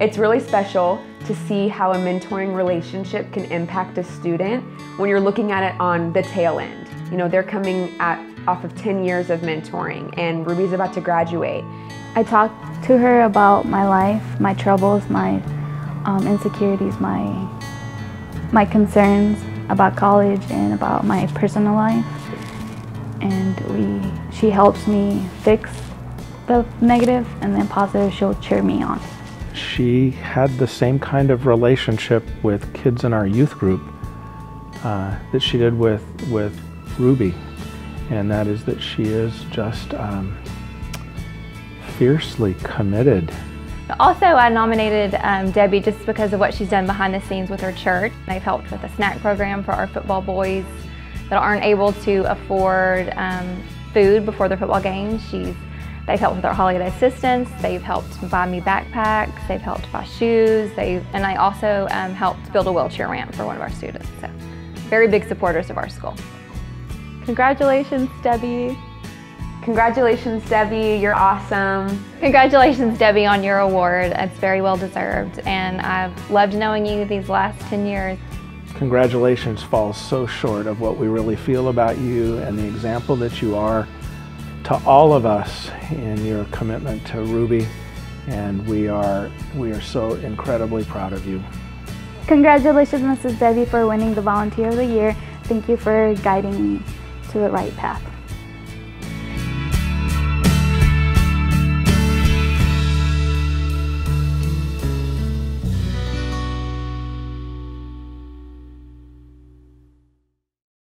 It's really special to see how a mentoring relationship can impact a student when you're looking at it on the tail end. You know, they're coming at off of 10 years of mentoring and Rubi's about to graduate. I talked to her about my life, my troubles, my um, insecurities, my, my concerns about college and about my personal life. And we, she helps me fix the negative and then positive she'll cheer me on. She had the same kind of relationship with kids in our youth group uh, that she did with, with Rubi. And that is that she is just um, fiercely committed. Also, I nominated um, Debbie just because of what she's done behind the scenes with her church. They've helped with a snack program for our football boys that aren't able to afford um, food before their football games. She's They've helped with our holiday assistance. They've helped buy me backpacks. They've helped buy shoes. They and I also um, helped build a wheelchair ramp for one of our students. So, very big supporters of our school. Congratulations, Debbie. Congratulations, Debbie. You're awesome. Congratulations, Debbie, on your award. It's very well deserved, and I've loved knowing you these last 10 years. Congratulations falls so short of what we really feel about you and the example that you are to all of us in your commitment to Rubi, and we are, we are so incredibly proud of you. Congratulations, Mrs. Debbie, for winning the Volunteer of the Year. Thank you for guiding me to the right path.